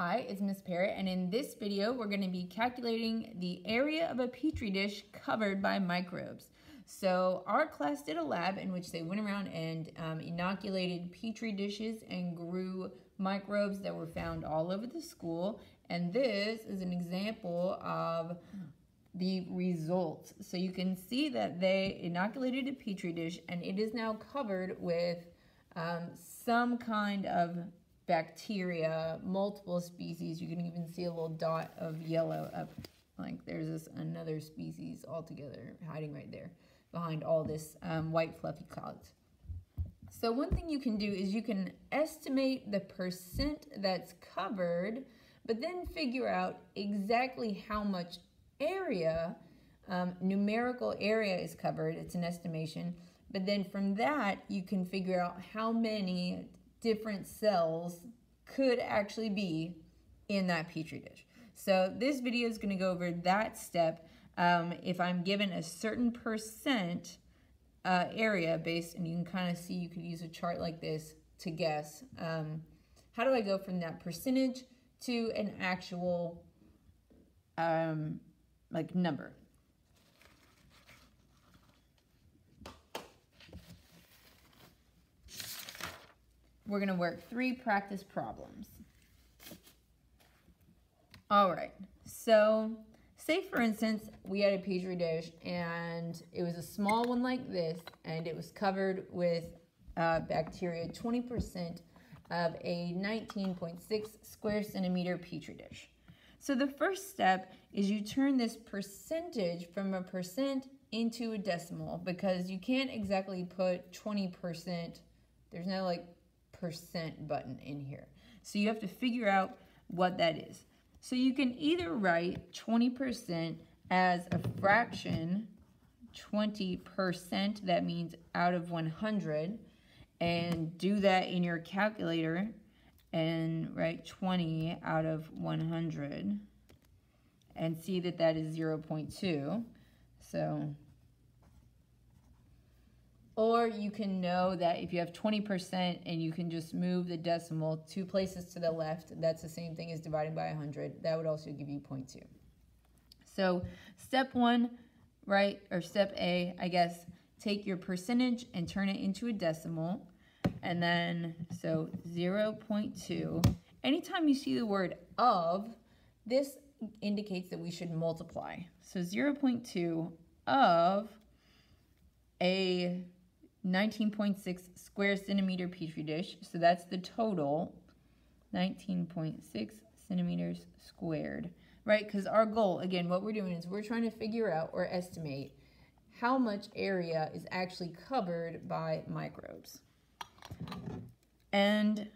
Hi, it's Miss Parrott, and in this video, we're going to be calculating the area of a petri dish covered by microbes. So our class did a lab in which they went around and um, inoculated petri dishes and grew microbes that were found all over the school. And this is an example of the results. So you can see that they inoculated a petri dish and it is now covered with um, some kind of bacteria, multiple species. You can even see a little dot of yellow up, like there's this another species altogether hiding right there behind all this um, white fluffy clouds. So one thing you can do is you can estimate the percent that's covered, but then figure out exactly how much area, um, numerical area is covered. It's an estimation. But then from that, you can figure out how many different cells could actually be in that petri dish. So this video is going to go over that step. Um, if I'm given a certain percent uh, area based, and you can kind of see, you could use a chart like this to guess. Um, how do I go from that percentage to an actual um, like number? We're going to work three practice problems. All right, so say for instance, we had a Petri dish and it was a small one like this and it was covered with uh, bacteria, 20% of a 19.6 square centimeter Petri dish. So the first step is you turn this percentage from a percent into a decimal because you can't exactly put 20%, there's no like percent button in here. So you have to figure out what that is. So you can either write 20% as a fraction, 20%, that means out of 100, and do that in your calculator and write 20 out of 100 and see that that is 0.2. So or you can know that if you have 20% and you can just move the decimal two places to the left, that's the same thing as dividing by 100. That would also give you 0.2. So step one, right, or step A, I guess, take your percentage and turn it into a decimal. And then, so 0.2. Anytime you see the word of, this indicates that we should multiply. So 0.2 of a 19.6 square centimeter petri dish. So that's the total, 19.6 centimeters squared, right? Because our goal, again, what we're doing is we're trying to figure out or estimate how much area is actually covered by microbes. And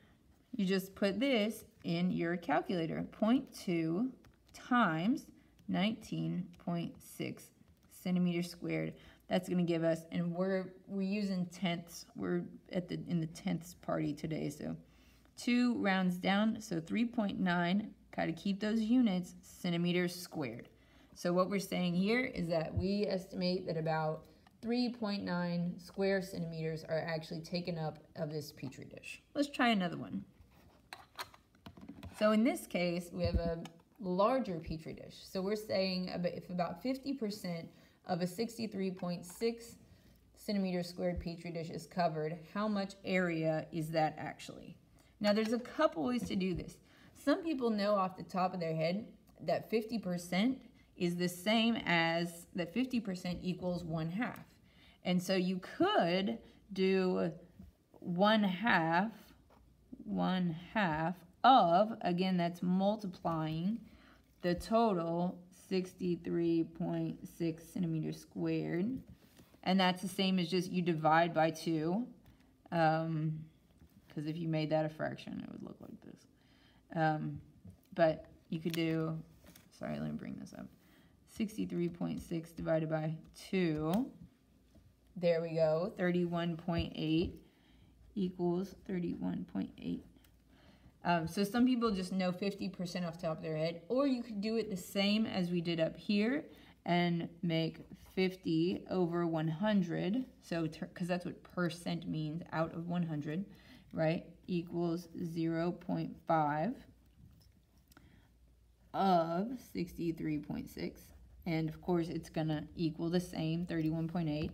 you just put this in your calculator, 0.2 times 19.6 centimeters squared that's going to give us, and we're we're using tenths. We're at the in the tenths party today, so two rounds down, so 3.9. Got to keep those units centimeters squared. So what we're saying here is that we estimate that about 3.9 square centimeters are actually taken up of this petri dish. Let's try another one. So in this case, we have a larger petri dish. So we're saying if about 50% of a 63.6 centimeter squared petri dish is covered, how much area is that actually? Now there's a couple ways to do this. Some people know off the top of their head that 50% is the same as that 50% equals one half. And so you could do one half, one half of, again, that's multiplying the total 63.6 centimeters squared. And that's the same as just you divide by 2. Because um, if you made that a fraction, it would look like this. Um, but you could do, sorry, let me bring this up. 63.6 divided by 2. There we go, 31.8 equals 31.8 um, so some people just know 50% off top of their head, or you could do it the same as we did up here and make 50 over 100, so because that's what percent means, out of 100, right, equals 0 0.5. of 63.6. And of course, it's going to equal the same, 31.8.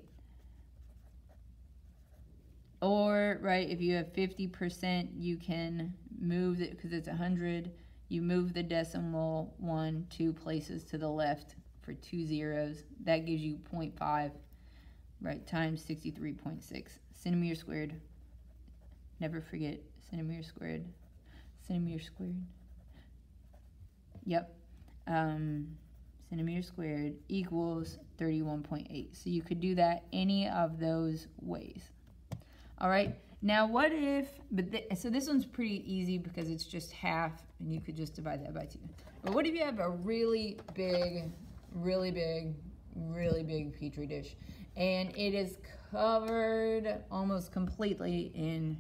Or, right, if you have 50%, you can move it, because it's 100, you move the decimal one, two places to the left for two zeros. That gives you 0.5, right, times 63.6 centimeter squared. Never forget centimeter squared. Centimeter squared. Yep. Um, centimeter squared equals 31.8. So you could do that any of those ways. All right. Now what if, but th so this one's pretty easy because it's just half and you could just divide that by two. But what if you have a really big, really big, really big Petri dish and it is covered almost completely in,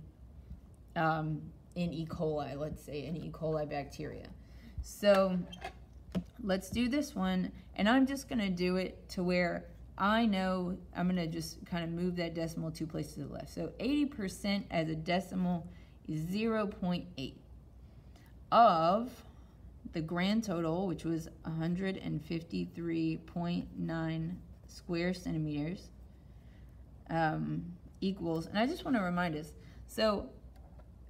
um, in E. coli, let's say, in E. coli bacteria. So let's do this one and I'm just to do it to where I know I'm going to just kind of move that decimal two places to the left. So 80% as a decimal is 0.8 of the grand total, which was 153.9 square centimeters, um, equals, and I just want to remind us, so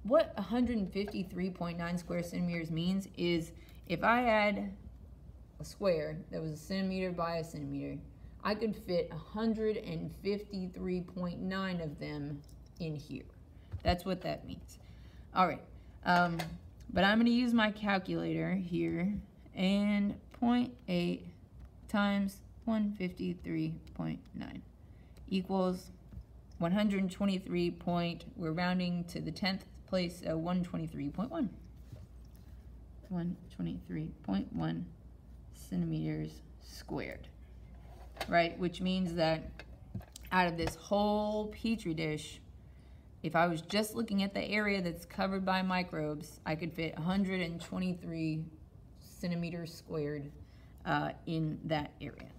what 153.9 square centimeters means is if I had a square that was a centimeter by a centimeter, I could fit 153.9 of them in here. That's what that means. All right, um, but I'm gonna use my calculator here and 0.8 times 153.9 equals 123 point, we're rounding to the 10th place, so 123.1. 123.1 centimeters right? Which means that out of this whole petri dish, if I was just looking at the area that's covered by microbes, I could fit 123 centimeters squared uh, in that area.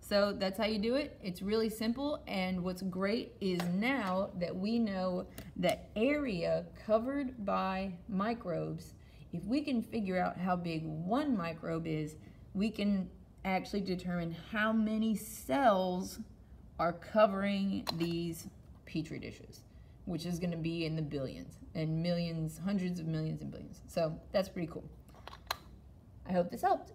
So that's how you do it. It's really simple. And what's great is now that we know the area covered by microbes, if we can figure out how big one microbe is, we can actually determine how many cells are covering these petri dishes, which is going to be in the billions and millions, hundreds of millions and billions. So that's pretty cool. I hope this helped.